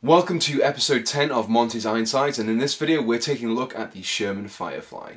Welcome to episode 10 of Monty's Ironsides and in this video we're taking a look at the Sherman Firefly.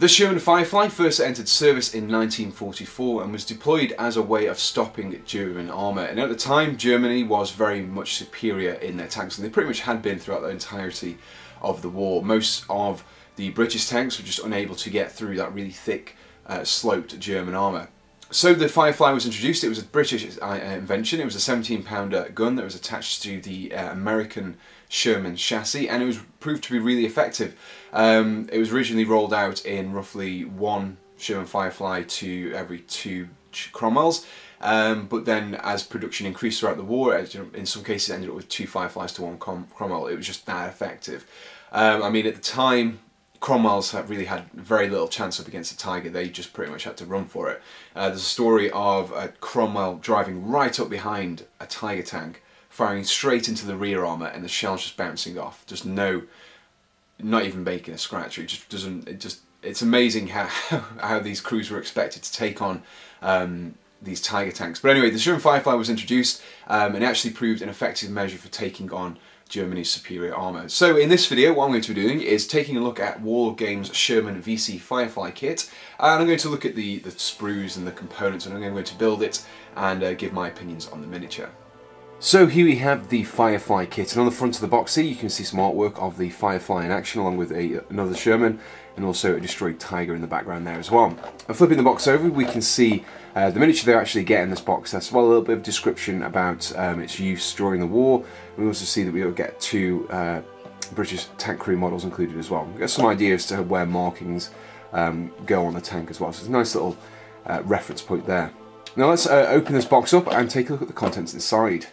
The Sherman Firefly first entered service in 1944 and was deployed as a way of stopping German armour. And at the time, Germany was very much superior in their tanks, and they pretty much had been throughout the entirety of the war. Most of the British tanks were just unable to get through that really thick, uh, sloped German armour. So the Firefly was introduced, it was a British uh, invention, it was a 17 pounder gun that was attached to the uh, American Sherman chassis and it was proved to be really effective. Um, it was originally rolled out in roughly one Sherman Firefly to every two Cromwells um, but then as production increased throughout the war, in some cases ended up with two Fireflies to one Cromwell, it was just that effective. Um, I mean at the time Cromwell's really had very little chance up against the Tiger, they just pretty much had to run for it. Uh, there's a story of uh, Cromwell driving right up behind a Tiger tank, firing straight into the rear armour and the shells just bouncing off. Just no, not even making a scratch, it just doesn't, it just, it's amazing how, how these crews were expected to take on um, these Tiger tanks. But anyway, the Sherman Firefly was introduced um, and actually proved an effective measure for taking on Germany's superior armour. So in this video what I'm going to be doing is taking a look at War Games Sherman VC Firefly kit and I'm going to look at the, the sprues and the components and I'm going to build it and uh, give my opinions on the miniature. So here we have the Firefly kit and on the front of the box here you can see some artwork of the Firefly in action along with a, another Sherman and also a destroyed Tiger in the background there as well. And flipping the box over we can see uh, the miniature they actually get in this box as well a little bit of description about um, its use during the war. We also see that we will get two uh, British tank crew models included as well. We get some ideas to where markings um, go on the tank as well so it's a nice little uh, reference point there. Now let's uh, open this box up and take a look at the contents inside.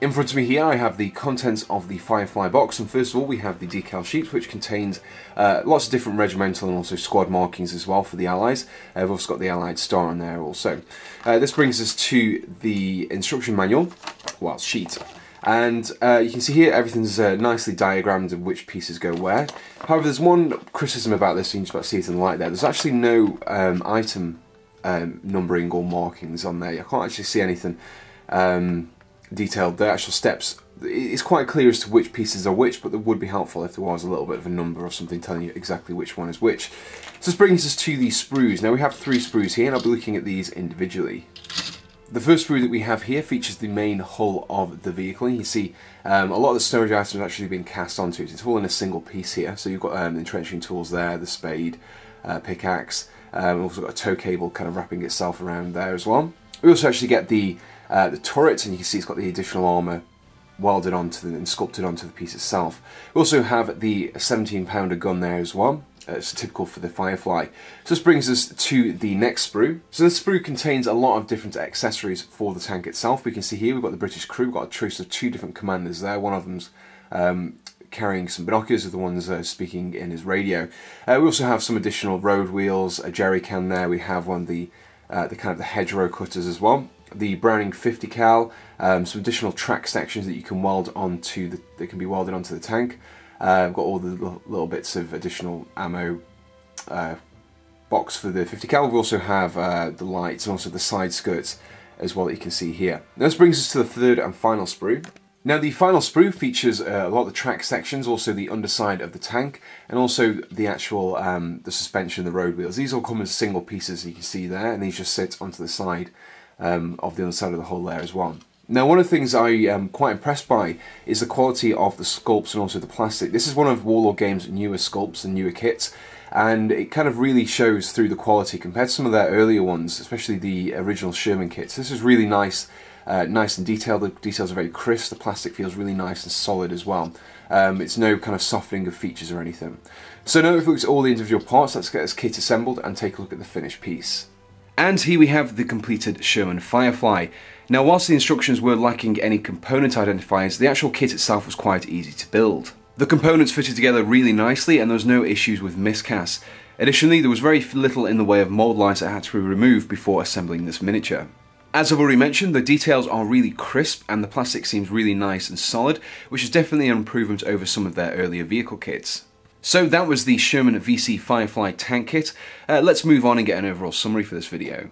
In front of me here I have the contents of the Firefly box and first of all we have the decal sheet which contains uh, lots of different regimental and also squad markings as well for the Allies. Uh, we've also got the Allied star on there also. Uh, this brings us to the instruction manual, well sheet. And uh, you can see here everything's uh, nicely diagrammed of which pieces go where. However, there's one criticism about this, you can just about see it in the light there. There's actually no um, item um, numbering or markings on there. I can't actually see anything um, detailed, the actual steps, it's quite clear as to which pieces are which, but it would be helpful if there was a little bit of a number or something telling you exactly which one is which. So this brings us to these sprues. Now we have three sprues here, and I'll be looking at these individually. The first sprue that we have here features the main hull of the vehicle. You see um, a lot of the storage items have actually been cast onto it. It's all in a single piece here. So you've got um, the entrenching tools there, the spade, uh, pickaxe. Um, also got a tow cable kind of wrapping itself around there as well. We also actually get the uh, the turret, and you can see it's got the additional armour welded onto the, and sculpted onto the piece itself. We also have the 17 pounder gun there as well. Uh, it's typical for the Firefly. So this brings us to the next sprue. So this sprue contains a lot of different accessories for the tank itself. We can see here we've got the British crew, we've got a choice of two different commanders there. One of them's um, carrying some binoculars, the ones uh, speaking in his radio. Uh, we also have some additional road wheels, a jerry can there. We have one of the, uh, the kind of the hedgerow cutters as well the Browning 50 cal, um, some additional track sections that you can weld onto the, that can be welded onto the tank. Uh, I've got all the little bits of additional ammo uh, box for the 50 cal. We also have uh, the lights and also the side skirts as well that you can see here. Now this brings us to the third and final sprue. Now the final sprue features uh, a lot of the track sections, also the underside of the tank, and also the actual um, the suspension, the road wheels. These all come as single pieces, you can see there, and these just sit onto the side um, of the other side of the hull there as well. Now one of the things I am quite impressed by is the quality of the sculpts and also the plastic. This is one of Warlord Games' newer sculpts and newer kits and it kind of really shows through the quality compared to some of their earlier ones, especially the original Sherman kits. This is really nice, uh, nice and detailed. The details are very crisp. The plastic feels really nice and solid as well. Um, it's no kind of softening of features or anything. So now we've looked at all the individual parts, let's get this kit assembled and take a look at the finished piece. And here we have the completed Sherman Firefly. Now whilst the instructions were lacking any component identifiers, the actual kit itself was quite easy to build. The components fitted together really nicely and there was no issues with miscasts. Additionally, there was very little in the way of mould lines that had to be removed before assembling this miniature. As I've already mentioned, the details are really crisp and the plastic seems really nice and solid, which is definitely an improvement over some of their earlier vehicle kits. So that was the Sherman VC Firefly tank kit. Uh, let's move on and get an overall summary for this video.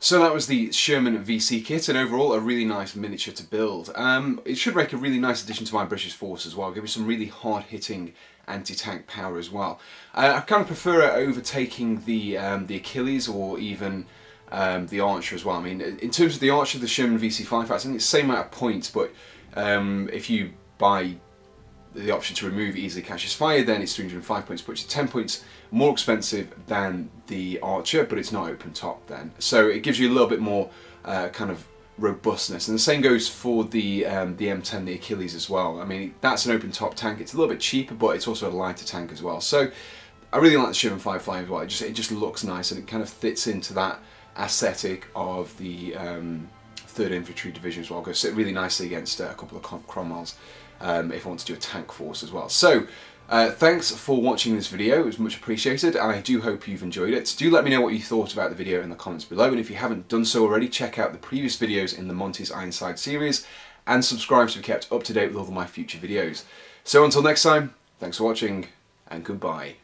So that was the Sherman VC kit, and overall a really nice miniature to build. Um, it should make a really nice addition to my British Force as well, give me some really hard-hitting anti-tank power as well. Uh, I kind of prefer it overtaking the, um, the Achilles or even um, the Archer as well. I mean, in terms of the Archer, the Sherman VC5, I think it's the same amount of points, but um, if you buy the option to remove easily catches fire, then it's 305 points, which is 10 points more expensive than the Archer, but it's not open top then. So it gives you a little bit more uh, kind of robustness. And the same goes for the um, the M10, the Achilles as well. I mean, that's an open top tank. It's a little bit cheaper, but it's also a lighter tank as well. So I really like the Sherman Firefly as well. It just, it just looks nice and it kind of fits into that aesthetic of the um, 3rd Infantry Division as well. Goes sit really nicely against uh, a couple of Cromwells um, if I want to do a tank force as well. So, uh, thanks for watching this video, it was much appreciated and I do hope you've enjoyed it. Do let me know what you thought about the video in the comments below and if you haven't done so already, check out the previous videos in the Monty's Ironside series and subscribe to be kept up to date with all of my future videos. So until next time, thanks for watching and goodbye.